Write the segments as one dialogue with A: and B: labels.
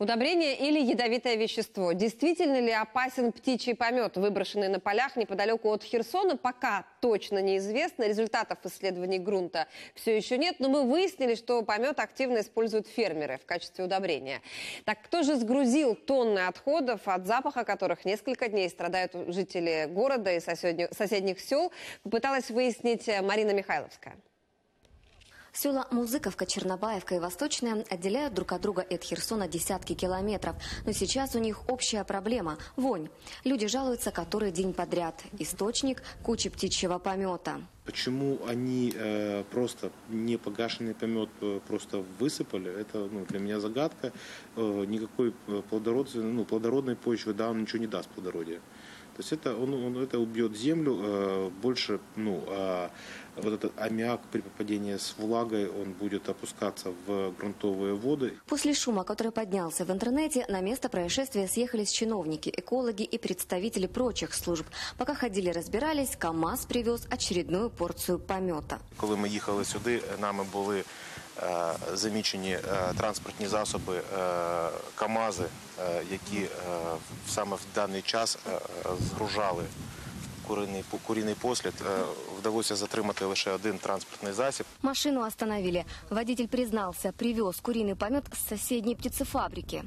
A: Удобрение или ядовитое вещество? Действительно ли опасен птичий помет, выброшенный на полях неподалеку от Херсона? Пока точно неизвестно. Результатов исследований грунта все еще нет. Но мы выяснили, что помет активно используют фермеры в качестве удобрения. Так кто же сгрузил тонны отходов, от запаха которых несколько дней страдают жители города и соседних, сел? Попыталась выяснить Марина Михайловская.
B: Села Музыковка, Чернобаевка и Восточная отделяют друг от друга от Херсона десятки километров. Но сейчас у них общая проблема – вонь. Люди жалуются который день подряд. Источник – куча птичьего помета.
C: Почему они э, просто не погашенный помет э, просто высыпали, это ну, для меня загадка. Э, никакой э, плодородной, ну, плодородной почвы, да, он ничего не даст плодородия. То есть это, он, он, это убьет землю, э, больше, ну, э, вот этот аммиак при попадении с влагой, он будет опускаться в грунтовые воды.
B: После шума, который поднялся в интернете, на место происшествия съехались чиновники, экологи и представители прочих служб. Пока ходили разбирались, КАМАЗ привез очередную порцию помета.
C: Коли ми їхали сюди, нами були е, замічені е, транспортні засоби е, КАМАЗи, е, які е, саме в даний час е, е, згружали куриний, куріний послід. Е, Вдалося затримати лише один транспортний засіб.
B: Машину остановили. Водитель признался, привез куриный помет с соседней птицефабрики.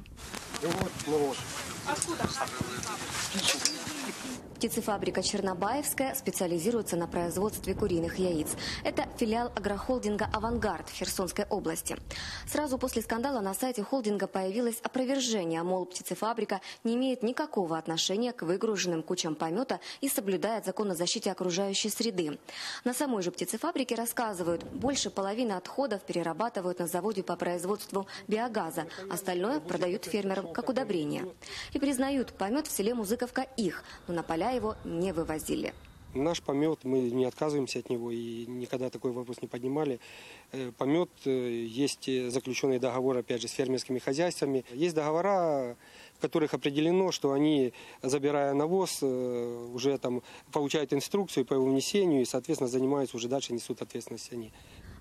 B: Птицефабрика Чернобаевская специализируется на производстве куриных яиц. Это филиал агрохолдинга «Авангард» в Херсонской области. Сразу после скандала на сайте холдинга появилось опровержение, мол, птицефабрика не имеет никакого отношения к выгруженным кучам помета и соблюдает закон о защите окружающей среды. На самой же птицефабрике рассказывают, больше половины отходов перерабатывают на заводе по производству биогаза, остальное продают фермерам как удобрение. И признают, помет в селе Музыковка их, но на поля его не вывозили.
D: Наш помет, мы не отказываемся от него и никогда такой вопрос не поднимали. Э, Помет, э, есть э, заключенный договор, опять же, с фермерскими хозяйствами. Есть договора, в которых определено, что они, забирая навоз, уже там получают инструкцию по его внесению и, соответственно, занимаются, уже дальше несут ответственность они.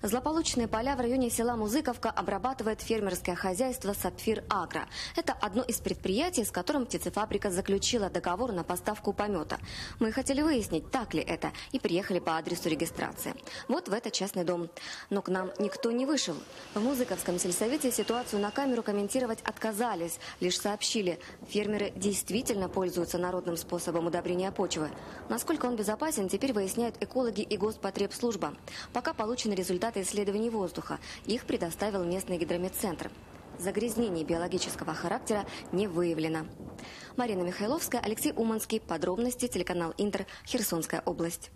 B: Злополучные поля в районе села Музыковка обрабатывает фермерское хозяйство «Сапфир Агро». Это одно из предприятий, с которым птицефабрика заключила договор на поставку помета. Мы хотели выяснить, так ли это, и приехали по адресу регистрации. Вот в этот частный дом. Но к нам никто не вышел. В Музыковском сельсовете ситуацию на камеру комментировать отказались. Лишь сообщили, фермеры действительно пользуются народным способом удобрения почвы. Насколько он безопасен, теперь выясняют экологи и Господребслужба. Пока получены результаты исследований воздуха. Их предоставил местный гидрометцентр. Загрязнений биологического характера не выявлено. Марина Михайловская, Алексей Уманский. Подробности телеканал Интер. Херсонская область.